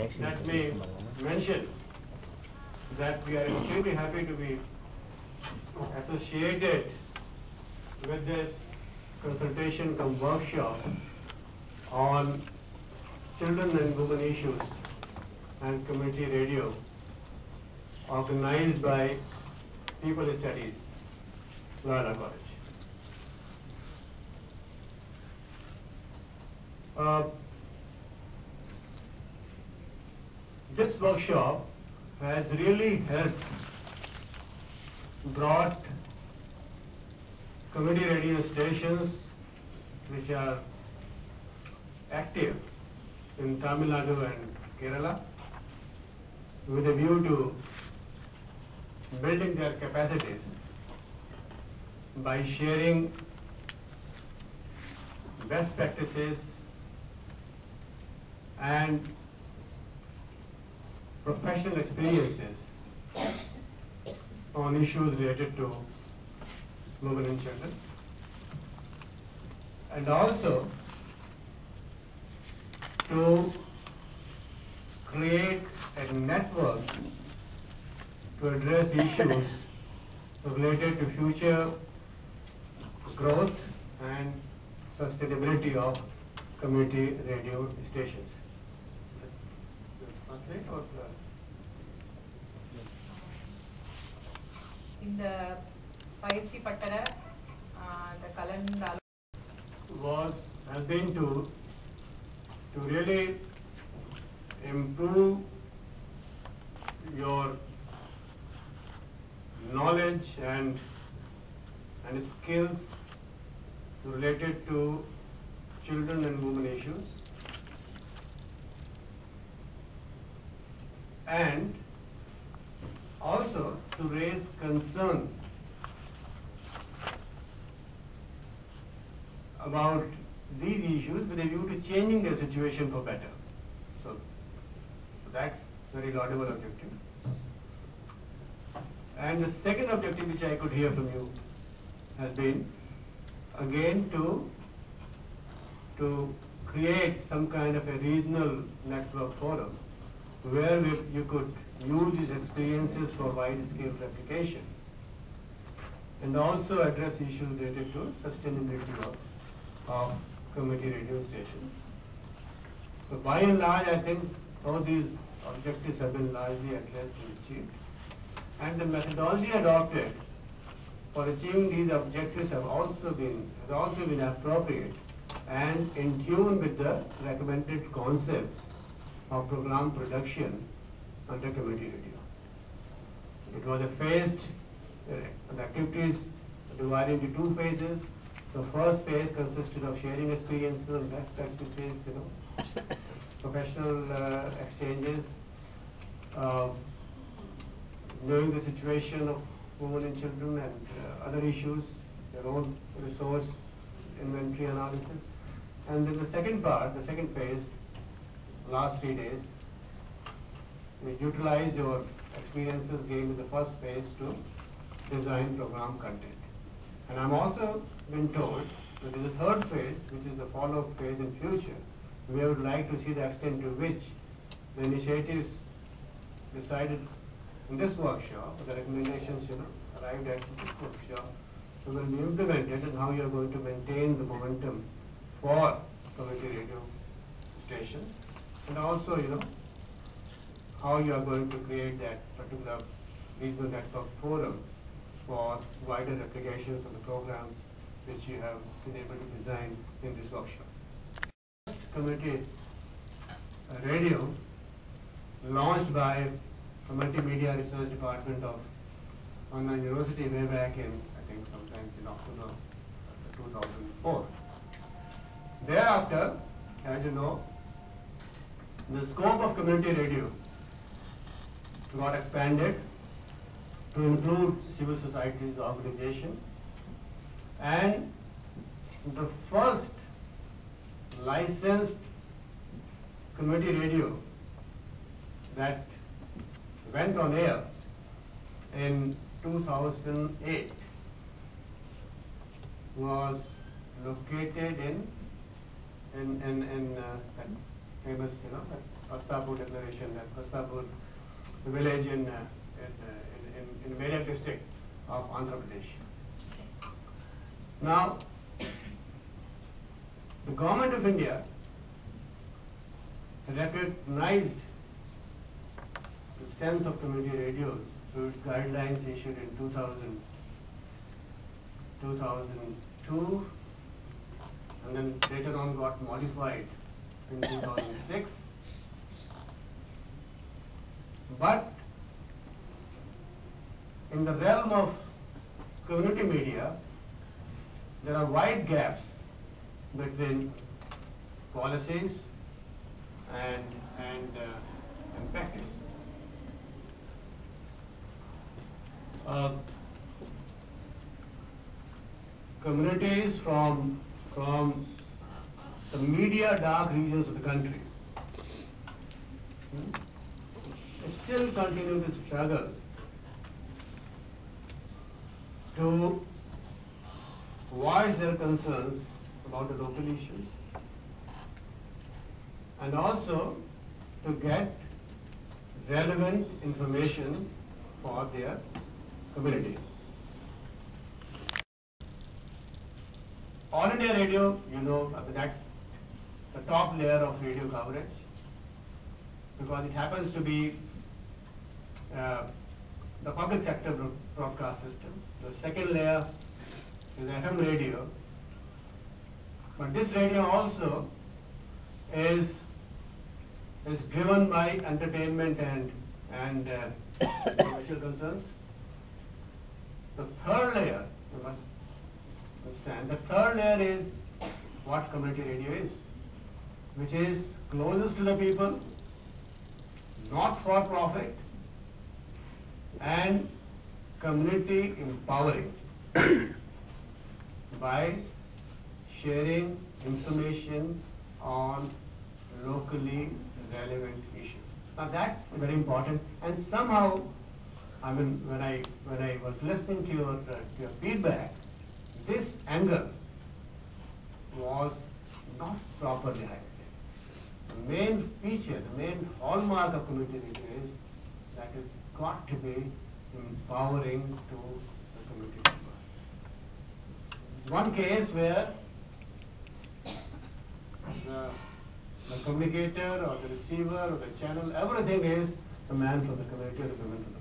let me mention that we are extremely happy to be associated with this consultation cum workshop on children and women issues and community radio organized by People Studies, Florida College. Uh, this workshop has really helped brought community radio stations which are active in Tamil Nadu and Kerala with a view to building their capacities by sharing best practices and professional experiences on issues related to women and children. And also to create a network to address issues related to future growth and sustainability of community radio stations. Translate or, uh, இந்த பயிற்சி பட்டற ஆஹ், இந்த கலந்தாலும் was has been to to really improve your knowledge and and skills related to children and women issues and also to raise concerns about these issues with a view to changing the situation for better. So, so that's very laudable objective. And the second objective which I could hear from you has been again to to create some kind of a regional network forum where you could use these experiences for wide-scale replication and also address issues related to sustainability of, of community radio stations. So by and large, I think all these objectives have been largely addressed and achieved. And the methodology adopted for achieving these objectives have also been, has also been appropriate and in tune with the recommended concepts of program production under community radio. It was a phased, uh, the activities divided into two phases. The first phase consisted of sharing experiences and best practices, you know, professional uh, exchanges, uh, knowing the situation of women and children and uh, other issues, their own resource inventory analysis. And then the second part, the second phase, last three days, we utilized your experiences gained in the first phase to design program content. And I'm also been told that in the third phase, which is the follow-up phase in future, we would like to see the extent to which the initiatives decided in this workshop, the recommendations, you know, arrived at this workshop, so will be implemented and how you are going to maintain the momentum for community radio stations. And also, you know, how you are going to create that particular regional network forum for wider applications of the programs which you have been able to design in this workshop. Community radio launched by the Multimedia Research Department of Anna University way back in, I think sometimes in October uh, 2004. Thereafter, as you know, the scope of community radio got expanded to include civil society's organization. And the first licensed community radio that went on air in 2008 was located in in in, in uh, famous, you know, that Pastapur declaration, that Pastapur village in, uh, in, uh, in, in, in Medak district of Andhra Pradesh. Now, the government of India recognized the strength of community radios through its guidelines issued in 2000, 2002 and then later on got modified in 2006. But in the realm of community media, there are wide gaps between policies and, and, uh, and practice. Uh, communities from, from the media dark regions of the country hmm, still continue to struggle to voice their concerns about the local issues and also to get relevant information for their community. All India Radio, you know, uh, that's the top layer of radio coverage because it happens to be uh, the public sector broadcast system. The second layer is FM radio, but this radio also is is driven by entertainment and and uh, commercial concerns. The third layer, you must understand, the third layer is what community radio is, which is closest to the people, not for profit, and community empowering by sharing information on locally relevant issues. Now that's very important and somehow, I mean, when I, when I was listening to your, uh, to your feedback, this angle was not properly highlighted. The main feature, the main hallmark of community is that it's got to be empowering to the community member. One case where the, the communicator or the receiver or the channel, everything is the man from the community or the woman from the